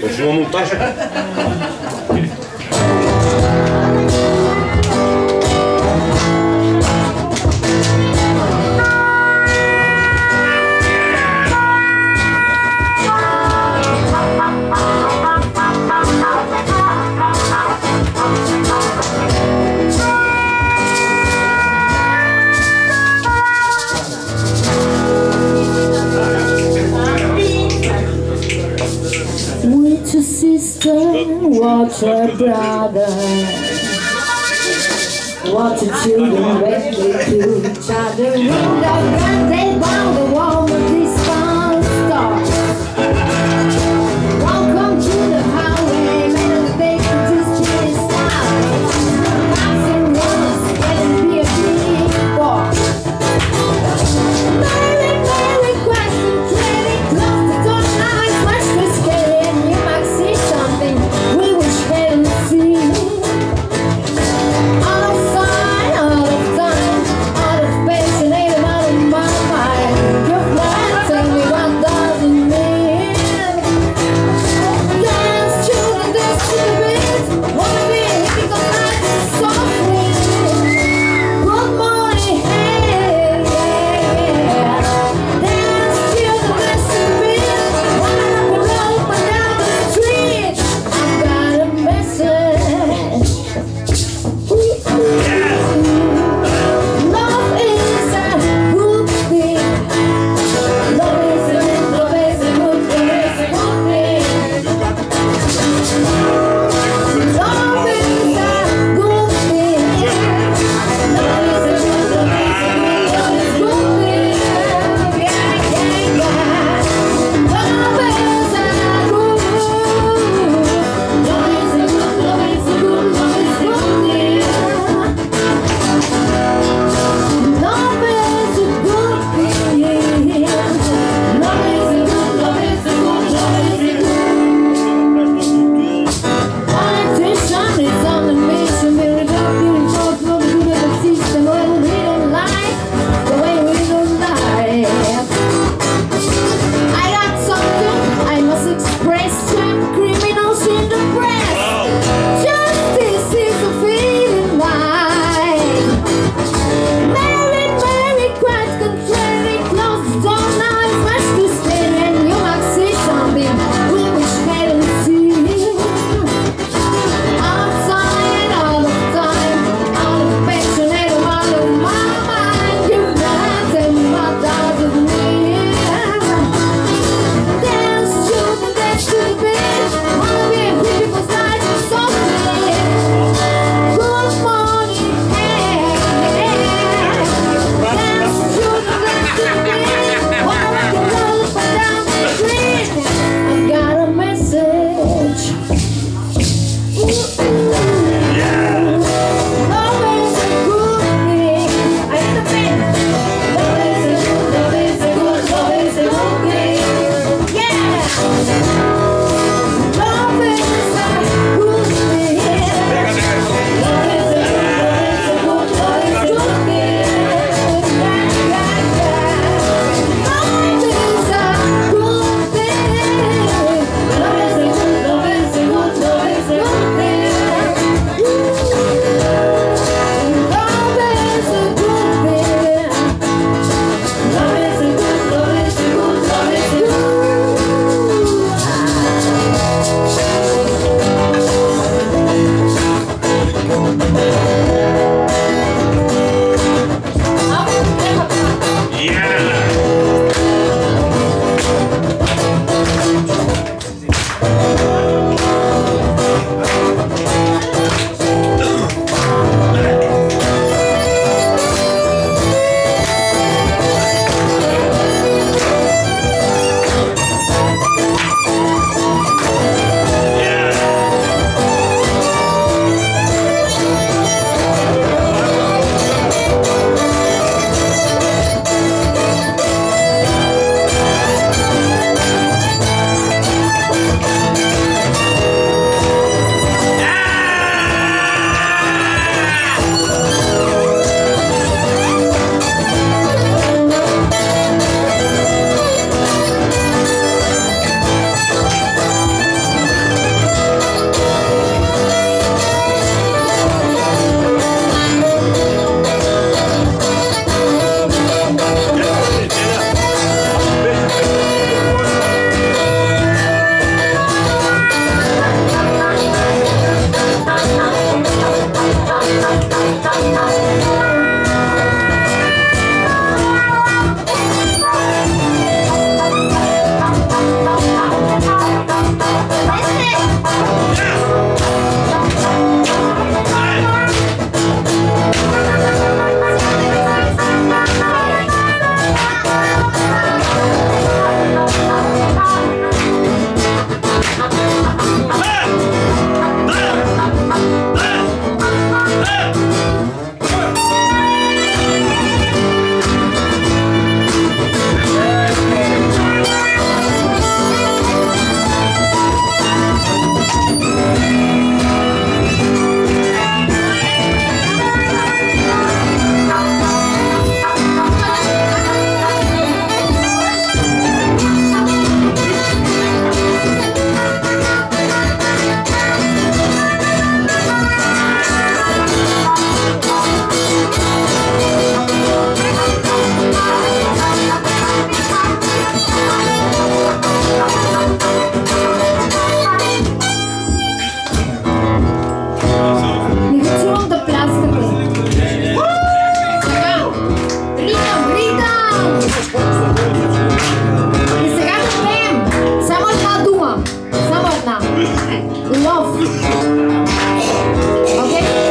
Continua a montagem. such your brother. What your children went to each other in grande. Okay?